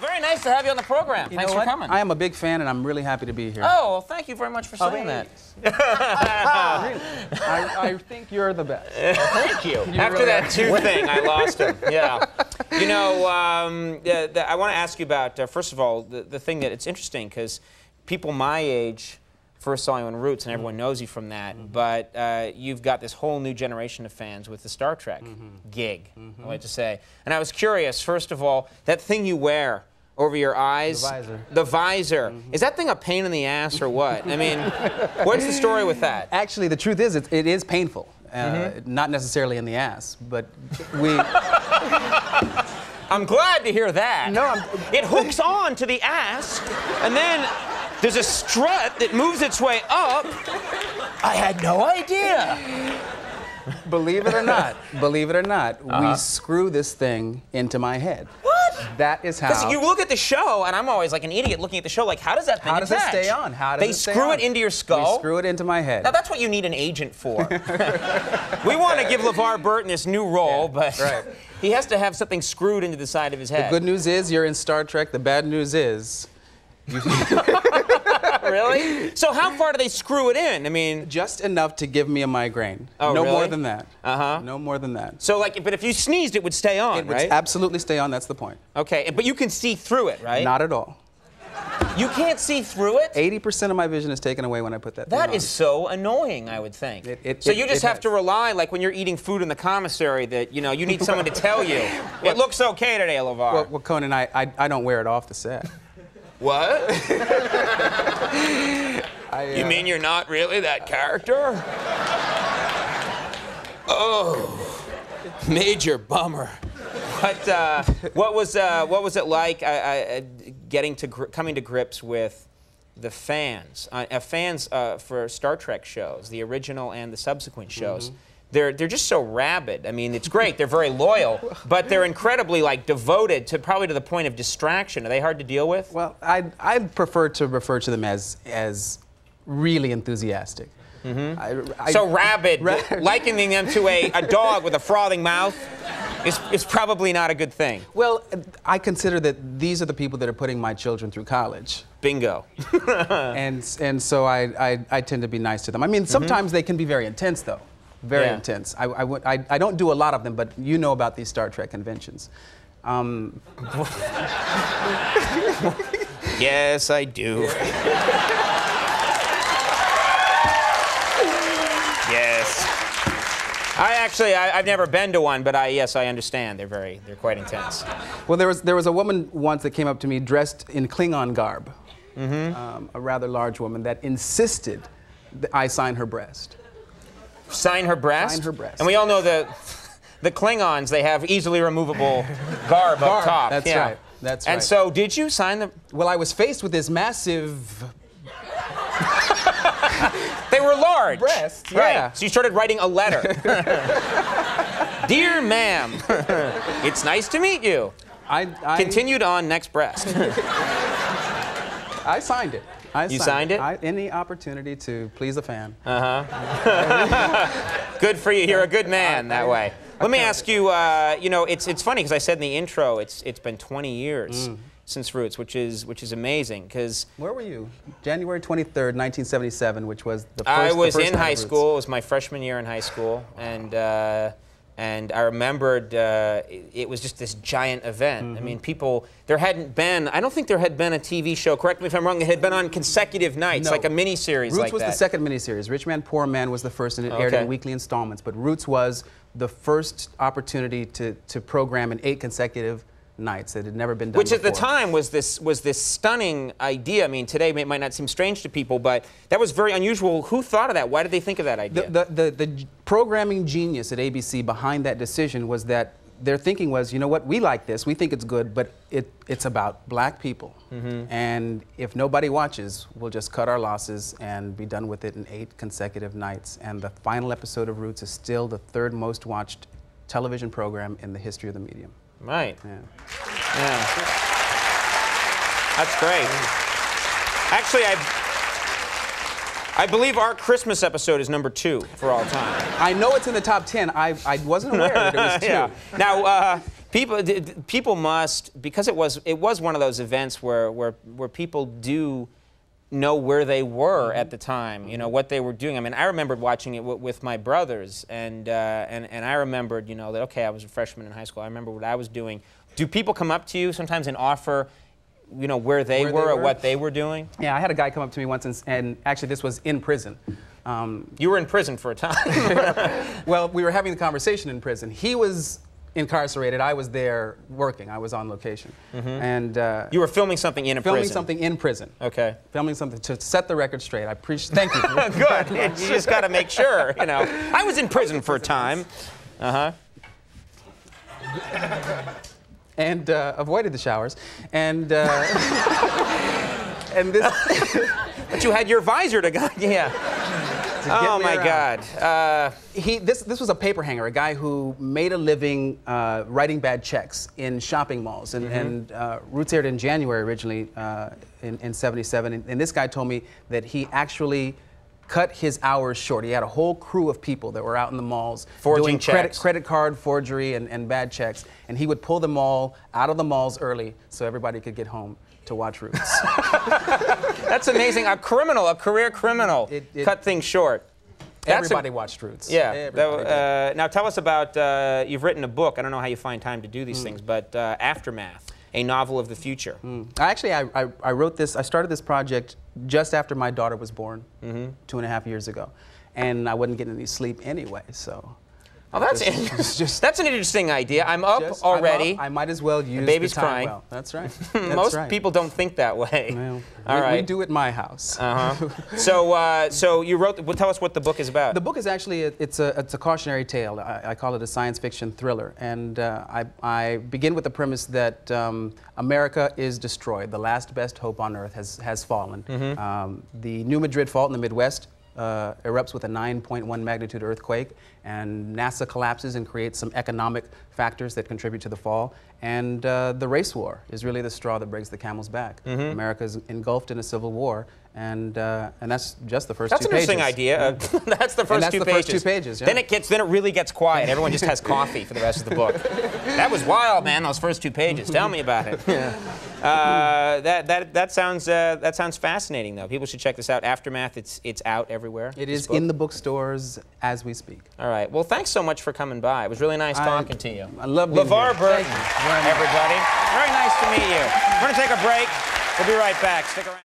very nice to have you on the program. You Thanks for coming. I am a big fan, and I'm really happy to be here. Oh, well, thank you very much for saying that. I, I think you're the best. Thank you. After really that two thing, I lost him. Yeah. You know, um, the, the, I want to ask you about, uh, first of all, the, the thing that it's interesting because people my age first saw you on Roots and everyone knows you from that, but uh, you've got this whole new generation of fans with the Star Trek gig, I like to say. And I was curious, first of all, that thing you wear over your eyes. The visor. The visor. Is that thing a pain in the ass or what? I mean, what's the story with that? Actually, the truth is, it, it is painful. Uh, Mm-hmm. Not necessarily in the ass, but we. I'm glad to hear that. No, I'm- It hooks on to the ass, and then there's a strut that moves its way up. I had no idea. believe it or not, believe it or not, Uh-huh. we screw this thing into my head. That is how. Because you look at the show, and I'm always like an idiot looking at the show, like, how does that thing how does attach? it stay on? How does they it stay screw on? it into your skull. We screw it into my head. Now that's what you need an agent for. we want to give LeVar Burton this new role, but right. he has to have something screwed into the side of his head. The good news is you're in Star Trek. The bad news is really? So how far do they screw it in? I mean, just enough to give me a migraine. Oh, no more than that. Uh-huh. No more than that. so like, but if you sneezed, it would stay on, It would right? absolutely stay on. That's the point. okay, but you can see through it, right? Not at all. you can't see through it. 80% of my vision is taken away when I put that. That is so annoying, I would think. It- it- so you just have has. to rely, like when you're eating food in the commissary, that you know you need someone to tell you it looks okay today, LeVar. Well, well, Conan, I, I I don't wear it off the set. What? I, You uh, mean you're not really that character? Oh, major bummer. What, uh, what was uh, what was it like uh, uh, getting to gr- coming to grips with the fans? Uh, uh, fans uh, for Star Trek shows, the original and the subsequent shows. They're, they're just so rabid. I mean, it's great. They're very loyal, but they're incredibly like devoted to probably to the point of distraction. Are they hard to deal with? Well, I I prefer to refer to them as as really enthusiastic. Mm-hmm. I, I, so rabid, Ra- likening them to a, a dog with a frothing mouth is, is probably not a good thing. Well, I consider that these are the people that are putting my children through college. Bingo. and and so I, I, I tend to be nice to them. I mean, mm-hmm. sometimes they can be very intense, though, very Yeah. intense. I, I, would- I, I don't do a lot of them, but you know about these Star Trek conventions. Um, yes, I do. yes. I actually, I, I've never been to one, but I, yes, I understand. They're very, they're quite intense. well, there was there was a woman once that came up to me dressed in Klingon garb, um, a rather large woman that insisted that I sign her breast. Sign her breast. Sign her breast. And we all know the, the Klingons. They have easily removable garb, up top. that's yeah. right, that's right. And so, did you sign the? Well, I was faced with this massive They were large. Breasts, Right. yeah. So you started writing a letter. Dear ma'am, it's nice to meet you. I, I Continued on next breast. I signed it. I You signed it? I, any opportunity to please a fan. Uh huh. good for you. You're a good man that way. Let me ask you. Uh, you know, it's it's funny because I said in the intro, it's it's been 20 years Mm. since Roots, which is which is amazing because. Where were you? January 23rd, 1977, which was the first. I was in high school. It was my freshman year in high school, and uh, and I remembered uh, it, was just this giant event. Mm-hmm. I mean, people. There hadn't been. I don't think there had been a TV show. Correct me if I'm wrong. It had been on consecutive nights, No. like a mini series Roots like was that. the second miniseries. Rich Man, Poor Man was the first, and it aired in weekly installments. But Roots was the first opportunity to, to program in eight consecutive nights. It had never been done Which at the time was this was this stunning idea. I mean, today it might not seem strange to people, but that was very unusual. Who thought of that? Why did they think of that idea? the, the, the g- programming genius at ABC behind that decision was that their thinking was, you know what, we like this, we think it's good, but it, it's about black people. Mm-hmm. And if nobody watches, we'll just cut our losses and be done with it in eight consecutive nights. And the final episode of Roots is still the third most watched television program in the history of the medium. right. Yeah. Yeah. That's great. Actually, I I believe our Christmas episode is number two for all time. I know it's in the top 10. I, I wasn't aware that it was two. yeah. Now, uh, People, people must because it was it was one of those events where where where people do know where they were at the time, you know what they were doing. I mean, I remembered watching it with my brothers, and uh, and and I remembered, you know, that okay, I was a freshman in high school. I remember what I was doing. Do people come up to you sometimes and offer, you know, where they, Where they were, or what they were doing? Yeah, I had a guy come up to me once, and, and actually, this was in prison. Um, You were in prison for a time. well, we were having the conversation in prison. He was incarcerated. I was there working. I was on location, and uh, you were filming something in a prison? filming prison. something in prison. Okay. Filming something to set the record straight. I appreciate. Thank you. Good. you just got to make sure, you know. I was in prison for a time. Uh huh. and uh, avoided the showers, and uh, and this. But you had your visor to go. Yeah. Oh my around. God. Uh, he this this was a paper hanger, a guy who made a living uh, writing bad checks in shopping malls, and, and uh, Roots aired in January originally uh, in, in '77, and, and this guy told me that he actually cut his hours short. He had a whole crew of people that were out in the malls Forging doing credit credit card forgery and, and bad checks, and he would pull them all out of the malls early so everybody could get home to watch Roots. that's amazing. A criminal, a career criminal, It- it- cut things short. That's a- everybody watched Roots. Yeah. That- uh, now tell us about. Uh, you've written a book. I don't know how you find time to do Hmm. these things, but uh, Aftermath, a novel of the future. I Actually, I, I, I wrote this, I started this project just after my daughter was born, Mm-hmm. two and a half years ago. And I wasn't getting any sleep anyway, so. Oh, that's Just- just- that's an interesting idea. I'm up just- I'm already. up, I might as well use baby's the time crying. well. That's right. That's Most right. people don't think that way. Well, All we, right. we do at my house. Uh-huh. so, uh, so you wrote. Well, tell us what the book is about. The book is actually a, it's a it's a cautionary tale. I, I call it a science fiction thriller, and uh, I, I begin with the premise that um, America is destroyed. The last best hope on earth has has fallen. Um, the New Madrid fault in the Midwest. Uh, erupts with a 9.1 magnitude earthquake, and NASA collapses and creates some economic factors that contribute to the fall. And uh, the race war is really the straw that breaks the camel's back. America is engulfed in a civil war, and uh, and that's just the first That's two an interesting pages. idea. Uh, that's the first that's two the pages. first two pages, yeah. Then it gets. Then it really gets quiet. Everyone just has coffee for the rest of the book. that was wild, man. Those first two pages. Tell me about it. Uh, that that that sounds uh, that sounds fascinating, though. People should check this out. Aftermath. It's it's out everywhere. It is book. in the bookstores as we speak. All right. Well, thanks so much for coming by. It was really nice I- talking to you. I love being LeVar here. Burton, Thank you very everybody. Very nice to meet you. We're going to take a break. We'll be right back. Stick around.